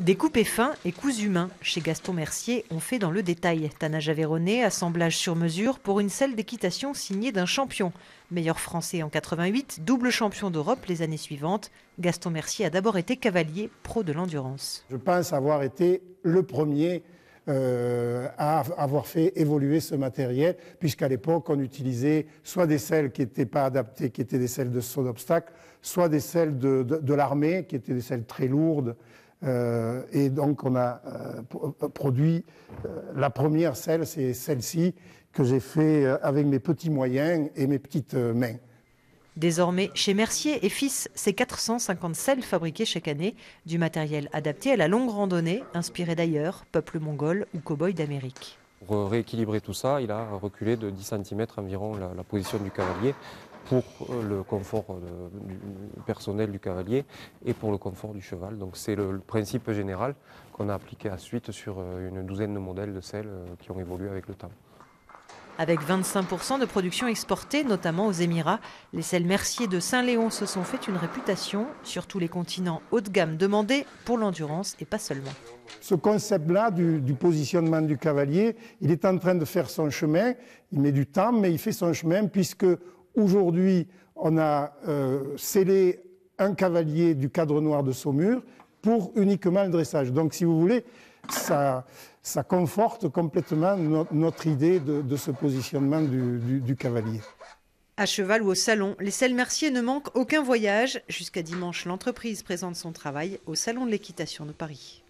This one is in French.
Découpés fins et coups humains, chez Gaston Mercier, on fait dans le détail. Tannage avéronné, assemblage sur mesure pour une selle d'équitation signée d'un champion. Meilleur français en 88, double champion d'Europe les années suivantes, Gaston Mercier a d'abord été cavalier pro de l'endurance. Je pense avoir été le premier euh, à avoir fait évoluer ce matériel, puisqu'à l'époque, on utilisait soit des selles qui n'étaient pas adaptées, qui étaient des selles de saut d'obstacle, soit des selles de, de l'armée, qui étaient des selles très lourdes. Euh, et donc, on a euh, produit euh, la première selle, c'est celle-ci, que j'ai fait avec mes petits moyens et mes petites mains. Désormais, chez Mercier et Fils, c'est 450 selles fabriquées chaque année, du matériel adapté à la longue randonnée, inspiré d'ailleurs, peuple mongol ou cow-boy d'Amérique. Pour rééquilibrer tout ça, il a reculé de 10 cm environ la, la position du cavalier pour euh, le confort euh, personnel du cavalier et pour le confort du cheval. Donc c'est le, principe général qu'on a appliqué à suite sur euh, une douzaine de modèles de selles qui ont évolué avec le temps. Avec 25% de production exportée, notamment aux Émirats, les selles Mercier de Saint-Léon se sont fait une réputation sur tous les continents haut de gamme demandés pour l'endurance et pas seulement. Ce concept-là du, du, positionnement du cavalier, il est en train de faire son chemin. Il met du temps, mais il fait son chemin puisque Aujourd'hui, on a euh, scellé un cavalier du cadre noir de Saumur pour uniquement le dressage. Donc, si vous voulez, ça, conforte complètement notre idée de, ce positionnement du, cavalier. À cheval ou au salon, les selles Mercier ne manquent aucun voyage. Jusqu'à dimanche, l'entreprise présente son travail au Salon de l'équitation de Paris.